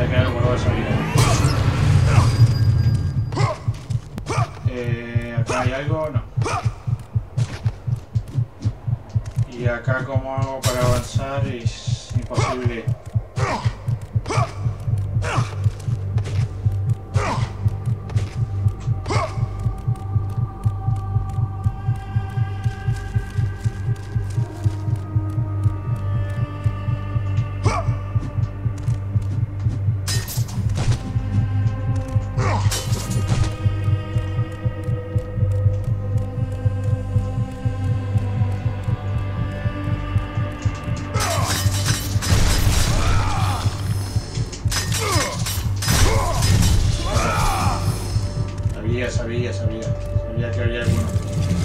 Salir. Eh, acá hay algo, no. Y acá cómo hago para avanzar es imposible. Sabía, sabía, sabía. Sabía que había alguno.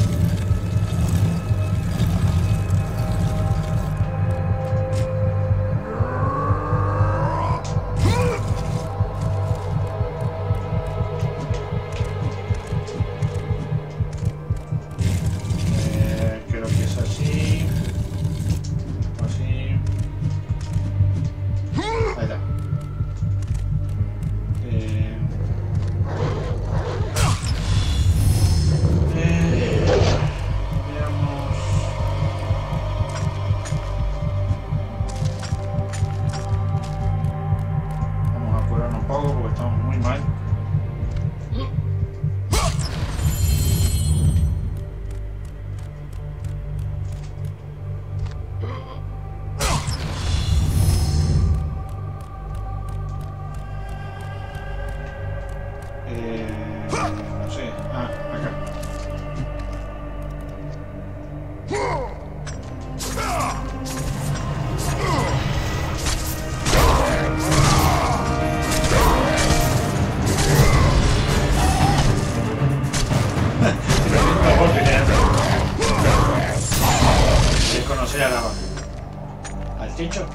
Al techo.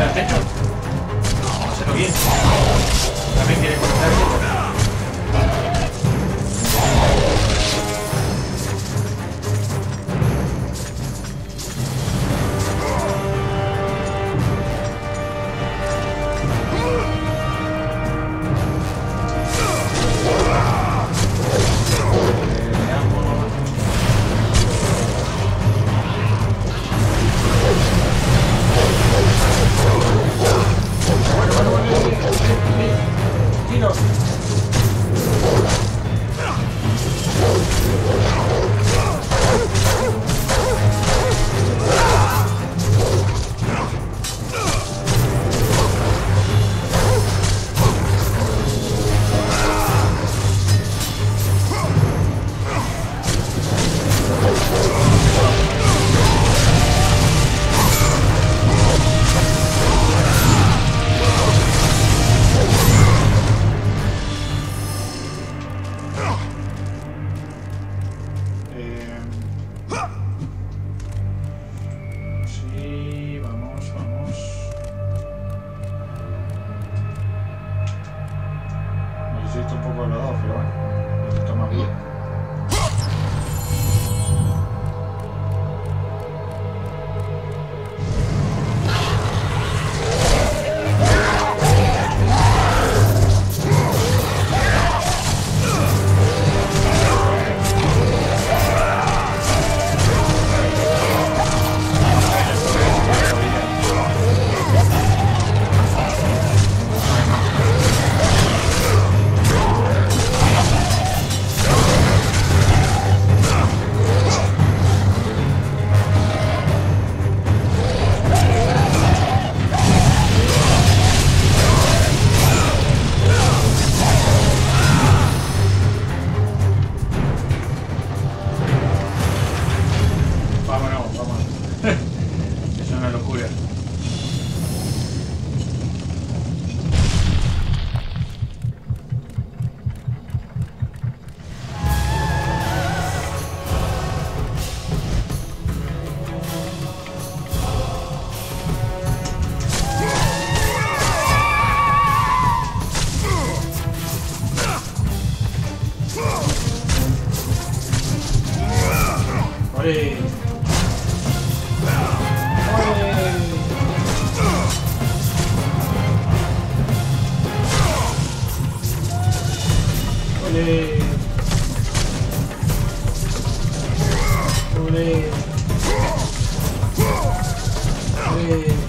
al techo. Hacerlo bien. También quiere conocer al 어레 어레 어레 어레 어레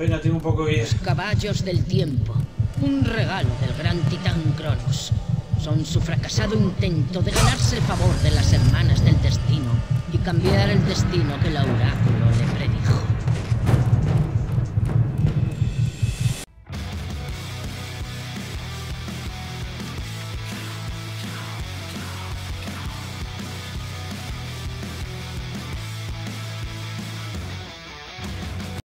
Un poco de... Caballos del tiempo. Un regalo del gran titán Cronos. Son su fracasado intento de ganarse el favor de las hermanas del destino y cambiar el destino que el oráculo le.